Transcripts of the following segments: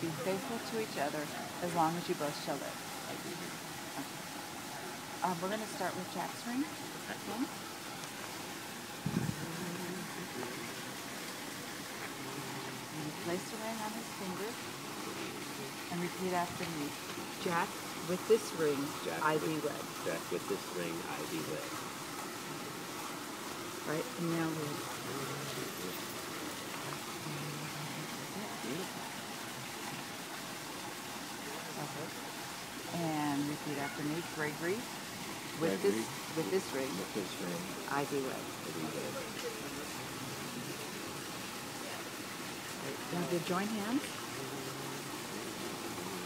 be faithful to each other as long as you both shall live. Do. Uh, we're going to start with Jack's ring. Okay. Place the ring on his finger and repeat after me. Jack, with this ring, Jack, I be wed. Jack, with this ring I be wed. Right? And now we Okay. And repeat after me. Gregory, with this with this ring, With this ring I do wed. I wed. Now do join hands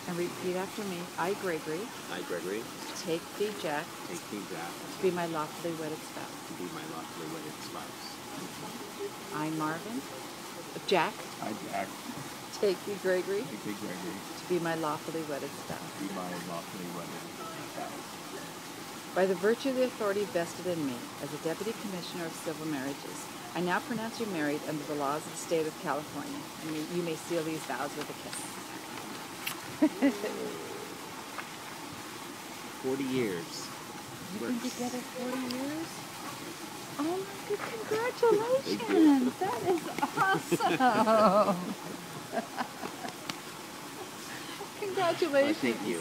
and repeat after me. I, Gregory, I, Gregory, take thee, Jack, take thee, Jack, to be my lawfully wedded spouse. to be my lawfully wedded spouse. I'm Marvin, Jack, I, Jack, take thee, Gregory, take thee, Gregory, to be my lawfully wedded spouse. be my lawfully wedded spouse. By the virtue of the authority vested in me as a Deputy Commissioner of Civil Marriages, I now pronounce you married under the laws of the state of California. You may, you may seal these vows with a kiss. Forty years. You've been together 40 years? Oh my good, congratulations! That is awesome! Well, congratulations! Oh, thank you.